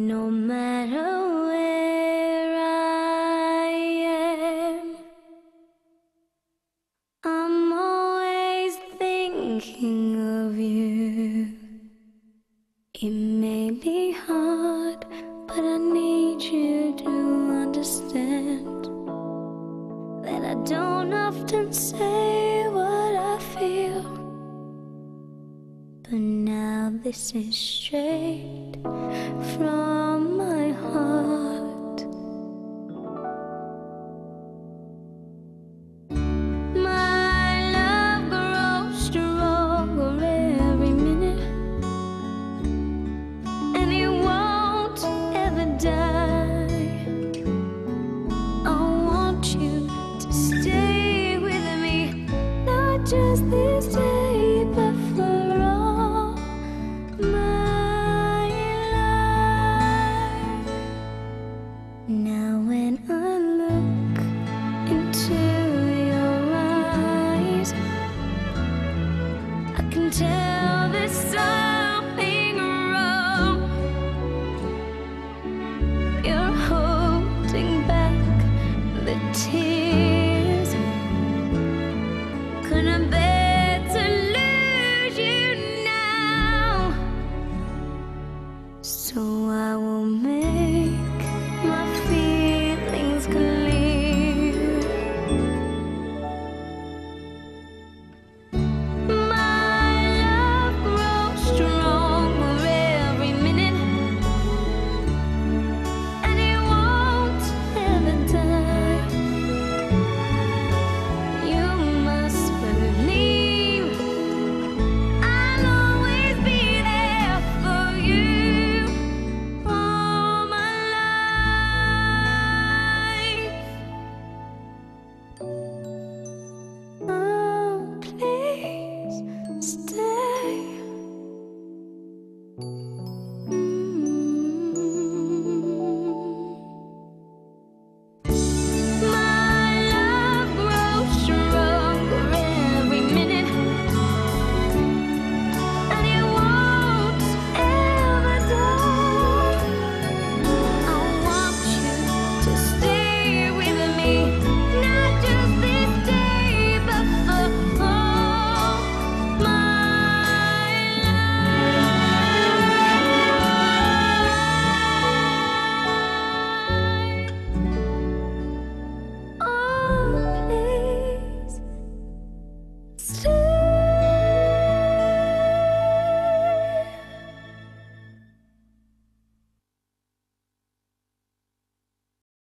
No matter where I am, I'm always thinking of you. It may be hard, but I need you to understand that I don't often say now this is straight from my heart. My love grows stronger every minute, and it won't ever die. I want you to stay with me, not just this day, Now,